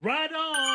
Right on!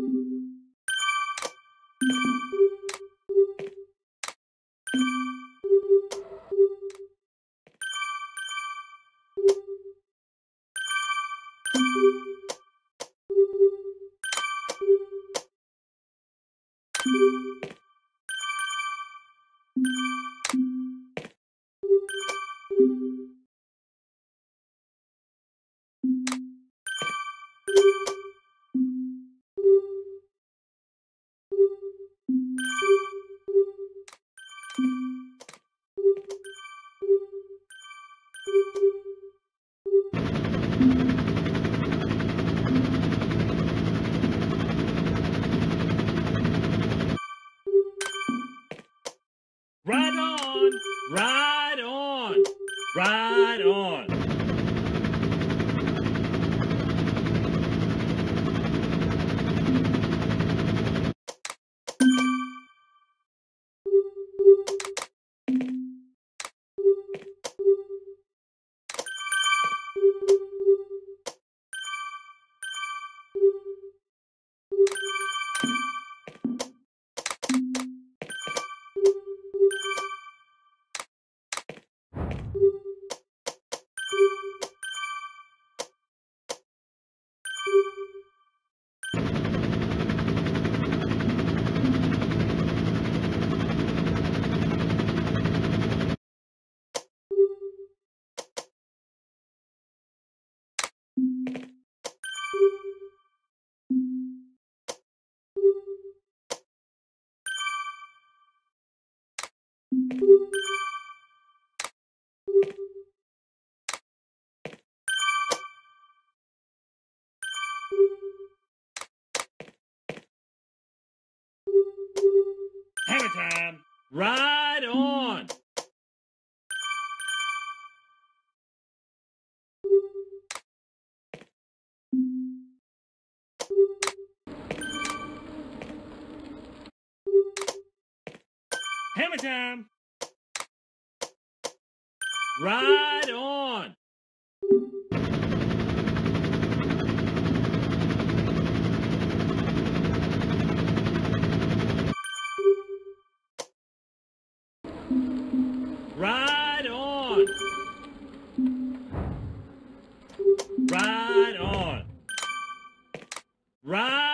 Right Hammer time! Right on! Hammer time! Right on! Right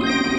you